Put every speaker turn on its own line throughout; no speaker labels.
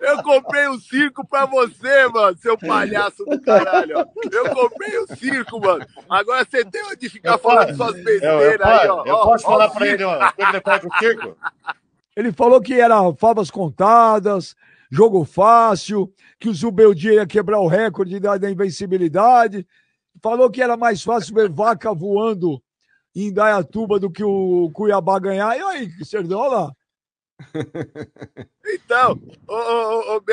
Eu comprei um circo pra você, mano, seu palhaço do caralho. Ó. Eu comprei um circo, mano. Agora você tem onde ficar eu falando posso, suas besteiras
eu,
aí, ó.
Eu
ó,
posso ó, falar pra ele, ó, quando ele faz o circo?
Ele falou que era favas contadas, jogo fácil, que o Zubeldia ia quebrar o recorde da, da invencibilidade. Falou que era mais fácil ver vaca voando em Dayatuba do que o Cuiabá ganhar. E aí, Serdão, olha lá.
Então,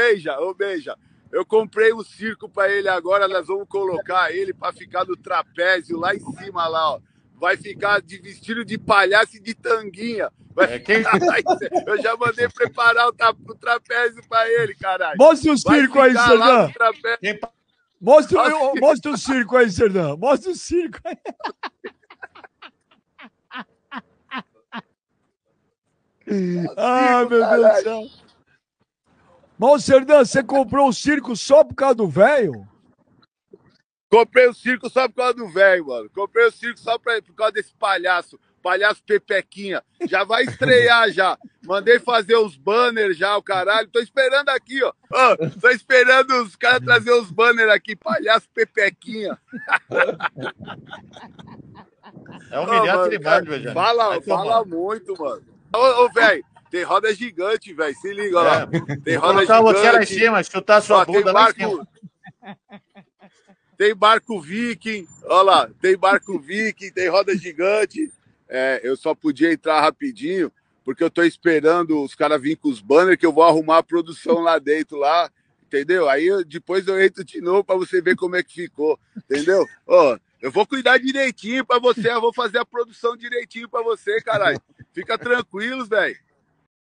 Beija, ô Beija, eu comprei um circo para ele agora, nós vamos colocar ele para ficar no trapézio lá em cima lá, ó. Vai ficar de vestido de palhaço e de tanguinha. Vai é, quem... Eu já mandei preparar o, tra... o trapézio para ele, caralho.
Mostra o circo aí, Serdão. Quem... Mostra, mostra o circo aí, Serdão. Mostra o circo aí. ah, meu Deus do céu. Mas, Serdão, você comprou o circo só por causa do velho?
Comprei o circo só por causa do velho, mano. Comprei o circo só pra, por causa desse palhaço. Palhaço Pepequinha. Já vai estrear já. Mandei fazer os banners já, o caralho. Tô esperando aqui, ó. Oh, tô esperando os caras trazer os banners aqui. Palhaço Pepequinha.
É humilhante oh, demais, velho.
Fala, fala muito, mano. Ô, ô velho, tem roda gigante, velho. Se liga, lá. É. Tem roda gigante.
você lá em cima, chutar sua ó, bunda
barco... lá em cima. Tem barco viking, olha lá, tem barco viking, tem roda gigante. É, eu só podia entrar rapidinho, porque eu tô esperando os caras virem com os banners que eu vou arrumar a produção lá dentro, lá, entendeu? Aí eu, depois eu entro de novo para você ver como é que ficou, entendeu? Ó, eu vou cuidar direitinho para você, eu vou fazer a produção direitinho para você, caralho. Fica tranquilo, velho.